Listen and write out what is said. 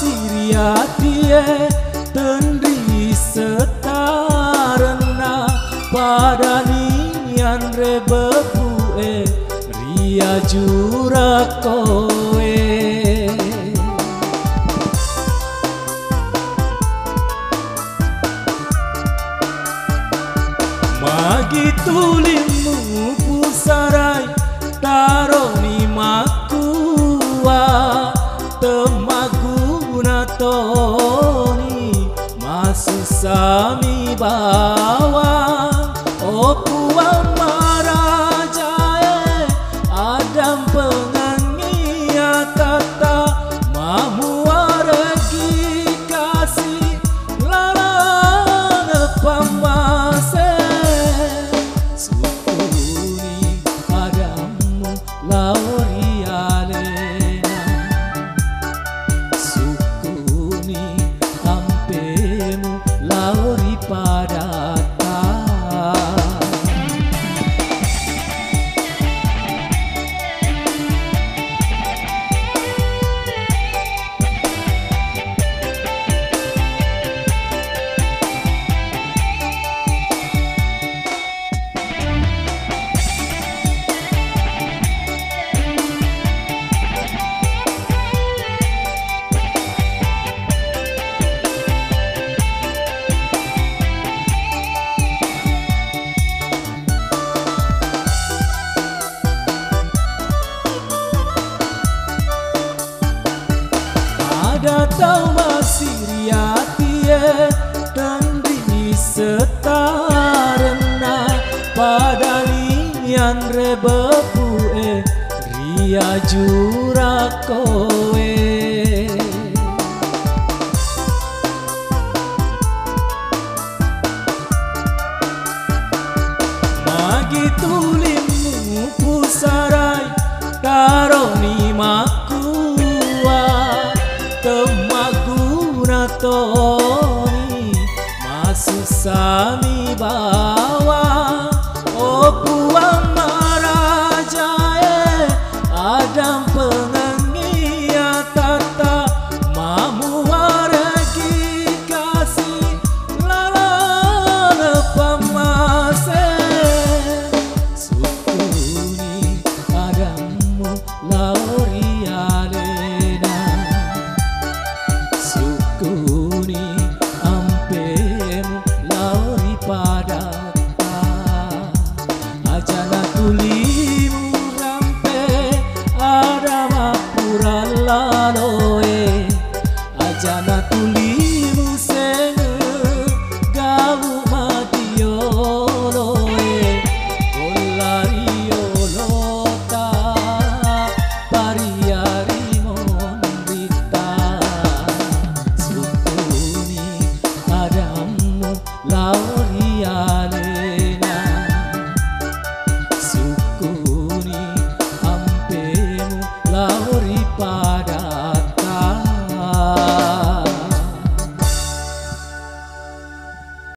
Masih riatie Tendri setarena Pada nian rebebu e Ria jurakoe Magi tulimu pusarai Taroni makua Temaguna Samibawah riatie Tandri setarena Pada lian rebebu e Ria jurakoe சாமி பா